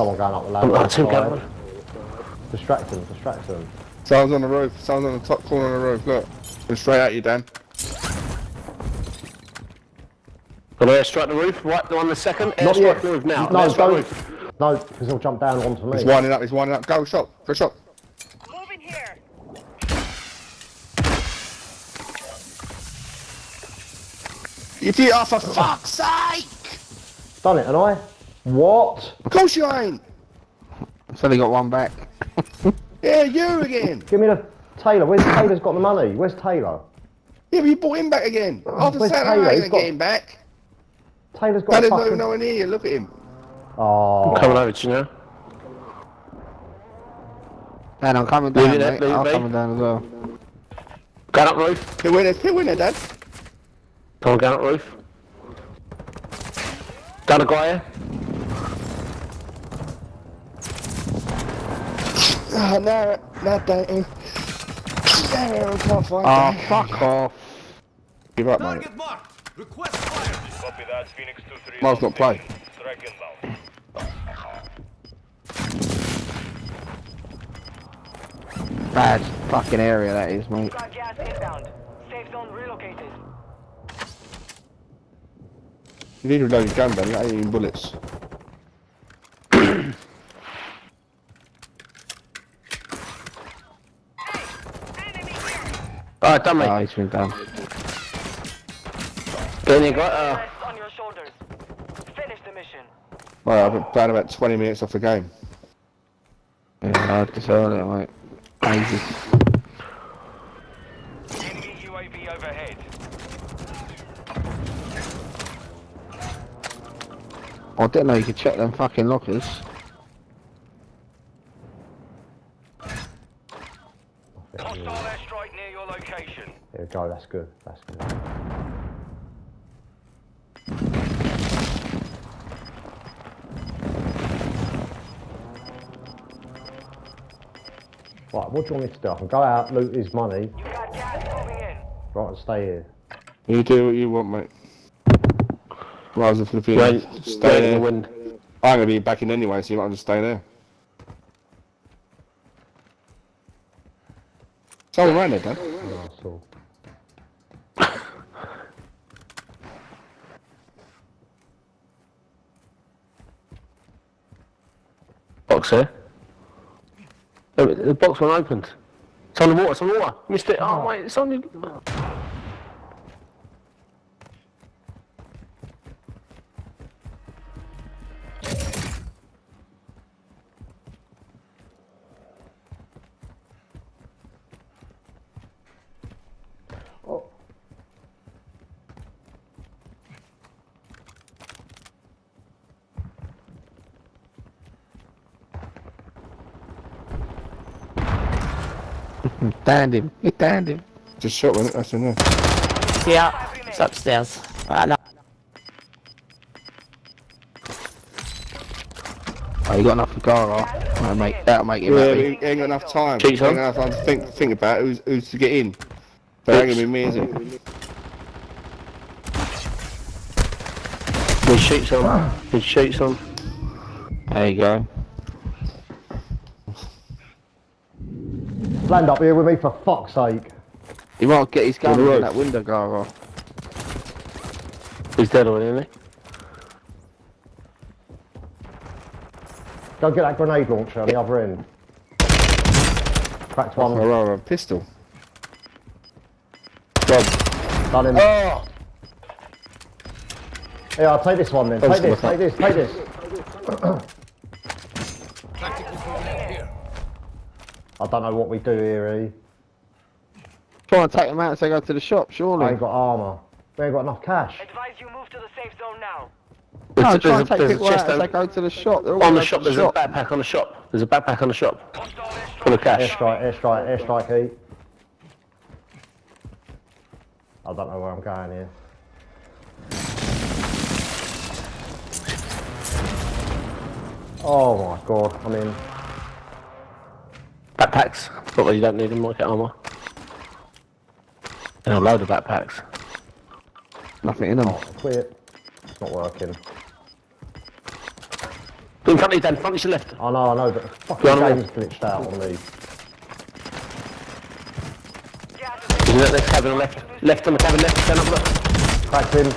someone going up the ladder. not too Fire. going. Distract them, distract them. Someone's on the roof. Someone's on the top corner of the roof. Look. They're straight at you, Dan. Got to airstrike the roof, right on the second. Not Airstrike yet. the roof now. No, don't. roof. No, because he'll jump down onto me. He's winding up. He's winding up. Go shot. Go shot. Moving here. If you are for fuck's sake! Done it, and I? What? Of course you ain't. So they got one back. Yeah, you again. Give me the Taylor. Where's Taylor's got the money? Where's Taylor? Yeah, but you bought him back again. Oh, After Where's Saturday, Taylor? I He's ain't got- getting back. Taylor's got That a is not fucking... even nowhere near you. Look at him. Oh, I'm coming over to you now. And I'm coming Leave down, it there, mate. leave it I'm be. coming down as well. Going up roof. He'll win it. He'll it, Dad. Come on, going up the roof. Got a guy here. Ah, no, no, dating. No, I can't find Oh, it. fuck off. Give up, mate. Target marked. Request fire. Copy that, Phoenix 2-3. Miles not play. Bad fucking area that is, mate. Got gas inbound. Safe zone relocated. You need to reload your gun, Dan. You got 18 bullets. Alright, done, mate. Oh, he's been down. Then you got, uh, on your shoulders. Finish the mission. Well, I've been playing about 20 minutes off the game. Yeah, I just heard it, mate. Crazy. Enemy UAV overhead. I didn't know you could check them fucking lockers. Hostile airstrike near your location. here we go. That's good. That's good. Right, what do you want me to do? I can go out, loot his money, You got gas moving in. right, and stay here. You do what you want, mate. Rather than flipping, wait, stay in the wind. I'm gonna be back in anyway, so you might as well stay there. Someone ran there, Dan. Oh, I saw. Box here. The, oh, the box one opened. It's on the water, it's on the water. Missed it. Oh, oh, mate, it's on the... Downed him. He downed him. Just shot one. That's enough. Yeah, it's upstairs. Right now. Oh, you got enough for Gara. That'll make, that'll make him Yeah, happy. he ain't got enough time. Cheats ain't on. got enough time to think think about who's who's to get in. But it ain't gonna be me, is it? His sheets on. His sheets on. There you go. Land up here with me for fuck's sake. He might get his gun in roof. that window, Gara. He's dead already, isn't he? Go get that grenade launcher on the other end. Cracked one. right, a pistol. Job. Done him. Oh! Here, I'll take this one then. Take this, take this, take this. Tactical coordinate here. I don't know what we do here, E. Try and take them out and say go to the shop, I surely. ain't got armour. We ain't got enough cash. Advise you move to the safe zone now. No, There's, try and take there's people out chest and say out go to the shop. They're on the shop. to There's a backpack on the shop. There's a backpack on the shop. Full of cash. Airstrike, airstrike, airstrike, E. I don't know where I'm going here. Oh my god, I'm in. Backpacks. Not that you don't need them like armour. And a load of backpacks. Nothing in them. Oh, quit. It's not working. In front of you, Dan. Front of your left. I know, I know, but the fucking Go on, game's glitched out on me. Is He's in that next cabin on left. Left on the cabin left. Stand up. Look. Cracked him.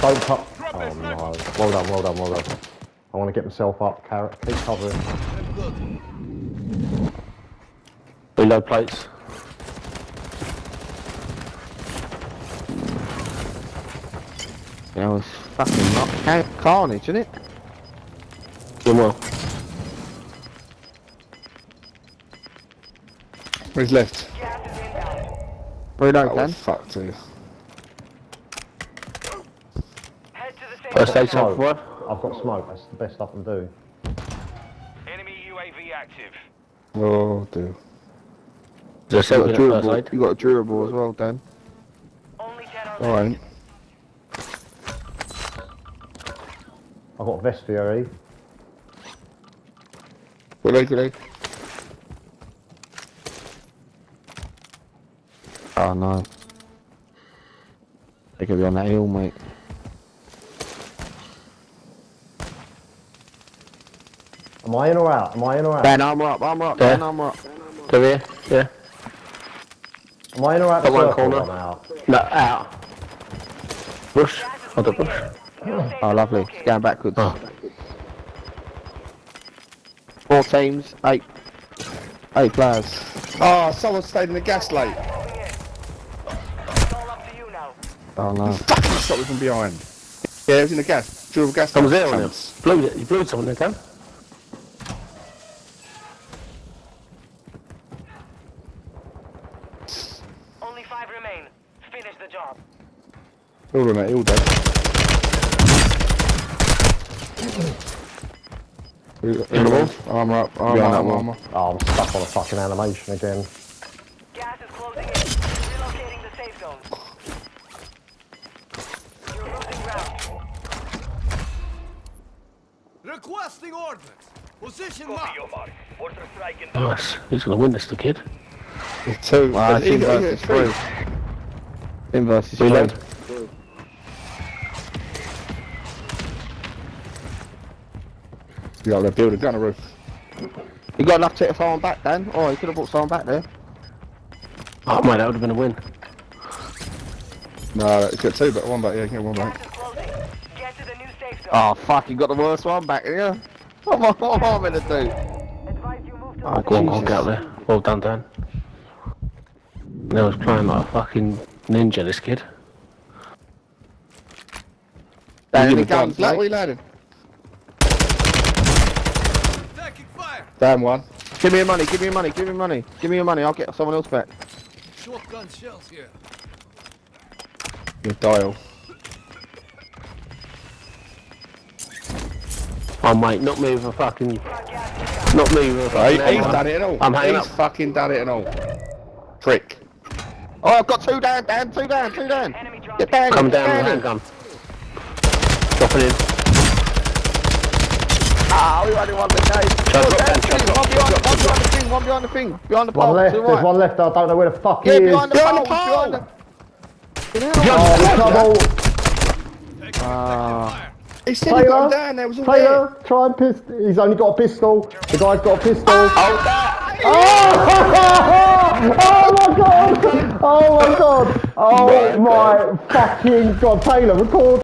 Don't cut. Oh no. Well done, well done, well done. I want to get myself up, carrot. Keep covering. I'm. Reload plates. That was fucking not ca- carnage, isn't it? Doing well. Where's left? gas is inbound. Reload, That Dan. was too. Head to the safe First aid now. stuff. I've got smoke. That's the best I can do. Enemy UAV active. Oh dear. There's a You got, a second first durable, aid. you got a durable as well, Dan. Only 10 are Alright. I've got a vest for you, E. Good day, good day. Oh no. They could be on that hill, mate. Am I in or out? Am I in or out? Dan, armor up, armor up, Yeah. Dan, armor up. Go here. Yeah. Am I in or out the one corner. I'm out. No, out. Bush. Oh, the bush. New Oh, lovely. located. Going backwards. Oh. Four teams, eight. Eight players. Oh, someone stayed in the gas light. Moving in. It's all up to you. Oh no. Fucking shot me from behind. Yeah, it was in the gas. Durable gas. Someone's there on you. Cunts. Blew it. You blew someone there, Dan. Only five remain. Finish the job. All on that hill, Dad. In the wall. Armor up, armor up, wall. armor. Oh, I'm stuck on a fucking animation again. Gas is closing in. Relocating the safe zone. You're losing ground. Requesting ordnance. Position Copy your mark. Order strike inbound. Nice. Who's going to win this, the kid? Two. Ah, He team versus three. three. Team versus three. You got to build a gunner roof. You got enough to hit someone back, Dan? Oh, you could have brought someone back there. Oh, mate, that would have been a win. No, he's got two, but one back. Yeah, get one back. Gas is closing. Get to the new safe zone. Oh, fuck, you got the worst one back, yeah? What am I, what am I meant to do? Advise you move Oh, go on, go on, get out there. Well done, Dan. They was playing like a fucking ninja, this kid. Dan, Give any a gun. guns, Black, mate? what you landing? Attacking fire. Down one. Give me your money, give me your money, give me your money. Give me your money, I'll get someone else back. Shotgun shells here. Your dial. Oh, mate, not me with a fucking... Got gas inbound. Not me with a He, fucking... he's hammer. done it and all. I'm hanging he's up. fucking done it and all. Prick. Oh, I've got two down, Dan, two down, two down. Enemy. Get down, Come get down with a down. handgun. Dropping in. Ah, we only won the game. Try Oh, drop Dan, down, try two, drop, one behind, one behind the thing, one behind the thing. Behind the One pole, left. to the There's right. one left. I don't know where the fuck Yeah, he is. behind the Behind the pole, behind the... Oh, trouble. Ah. He said he got Taylor. him down there. Was all there. Try and pistol. He's only got a pistol. The guy's got a pistol. Oh, Dan! Oh! oh my god! Oh my god! Oh my fucking god! Taylor, record.